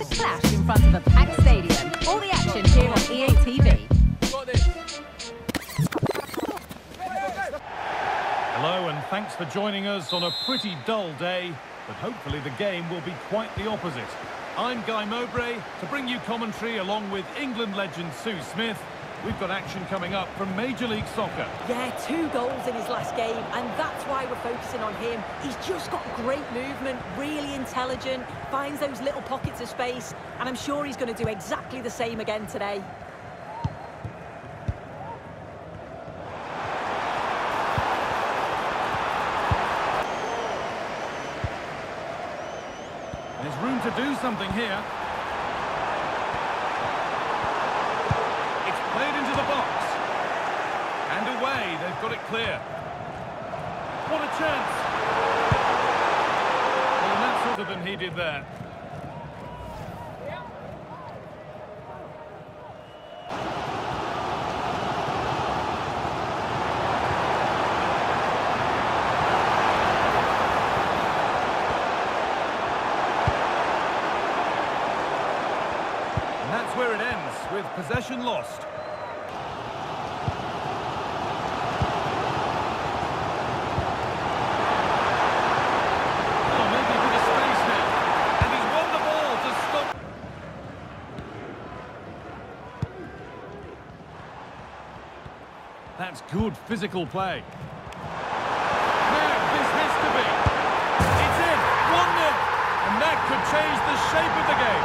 A clash in front of a packed stadium. All the action here on EA TV. Hello and thanks for joining us on a pretty dull day, but hopefully the game will be quite the opposite. I'm Guy Mowbray to bring you commentary along with England legend Sue Smith. We've got action coming up from Major League Soccer. Yeah, two goals in his last game, and that's why we're focusing on him. He's just got great movement, really intelligent, finds those little pockets of space, and I'm sure he's going to do exactly the same again today. There's room to do something here. It's played into the box. And away, they've got it clear. What a chance! Well, that's other than he did there. And that's where it ends, with possession lost. Oh, maybe a bit of space now. And he's won the ball to stop. That's good physical play. Now, this has to be. It's in, 1-0. And that could change the shape of the game.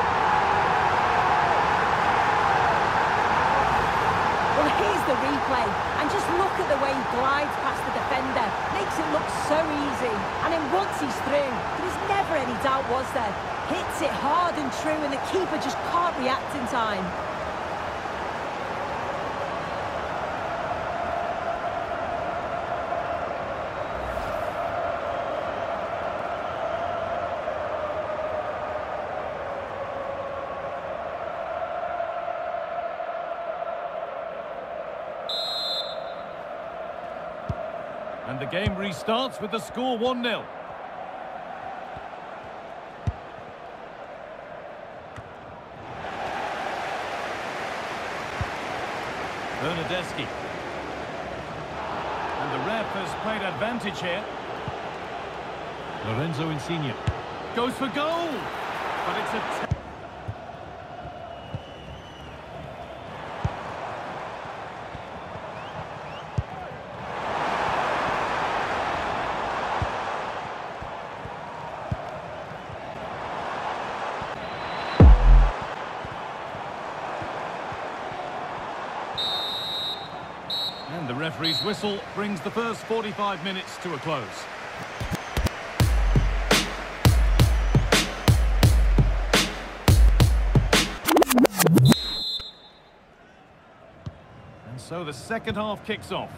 Well, here's the replay, and just look at the way he glides past the defender. Makes it look so easy. And then once he's through, there was never any doubt, was there? Hits it hard and true, and the keeper just can't react in time. And the game restarts with the score 1-0. Bernardeschi. And the ref has played advantage here. Lorenzo Insigne. Goes for goal! But it's a... referee's whistle brings the first 45 minutes to a close. And so the second half kicks off.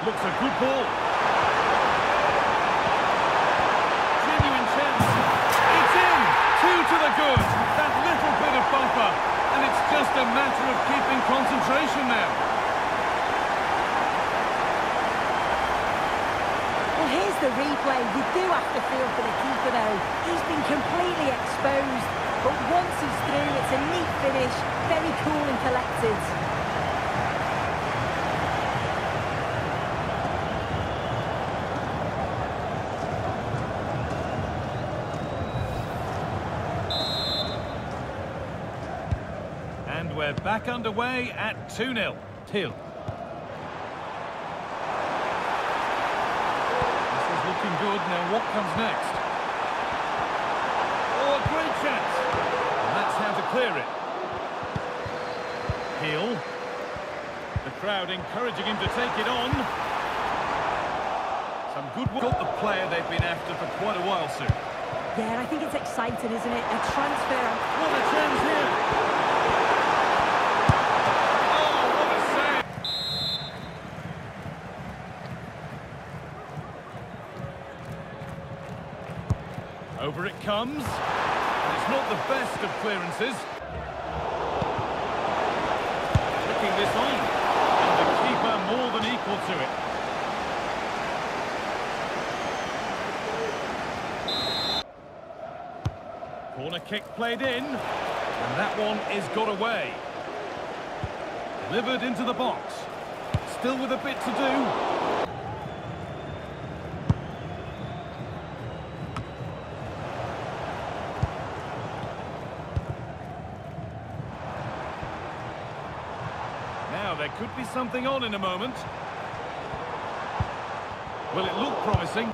Looks a good ball. Genuine chance. It's in! Two to the good. That little bit of bumper. And it's just a matter of keeping concentration now. Well, here's the replay. You do have to feel for the keeper, though. He's been completely exposed. But once he's through, it's a neat finish. Very cool and collected. And we're back underway at 2-0. Till. This is looking good. Now what comes next? Oh, a great chance. And that's how to clear it. Heel. The crowd encouraging him to take it on. Some good work. Got the player they've been after for quite a while, Sue. Yeah, I think it's exciting, isn't it? A transfer. What a chance here! Oh, what a save! Over it comes. And It's not the best of clearances. Flicking this on. And the keeper more than equal to it. Corner kick played in. And that one is got away. Delivered into the box. Still with a bit to do. Now, there could be something on in a moment. Well, it looked promising.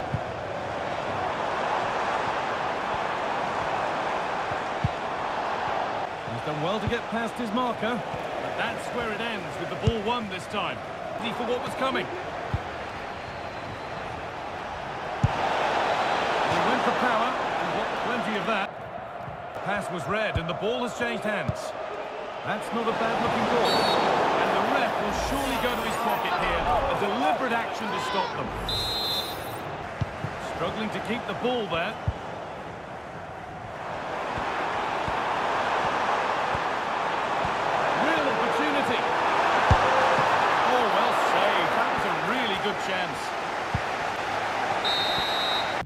He's done well to get past his marker, but that's where it ends with the ball won this time. Ready for what was coming. He went for power, and got plenty of that. Pass was read, and the ball has changed hands. That's not a bad-looking ball. Will surely go to his pocket here. A deliberate action to stop them. Struggling to keep the ball there. Real opportunity. Oh, well saved. That was a really good chance.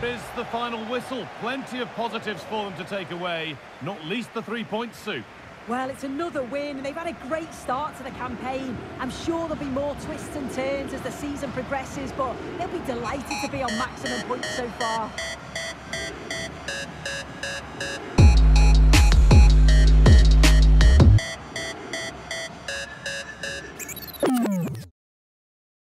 Is the final whistle. Plenty of positives for them to take away. Not least the three points, Sue. Well, it's another win, and they've had a great start to the campaign. I'm sure there'll be more twists and turns as the season progresses, but they'll be delighted to be on maximum points so far.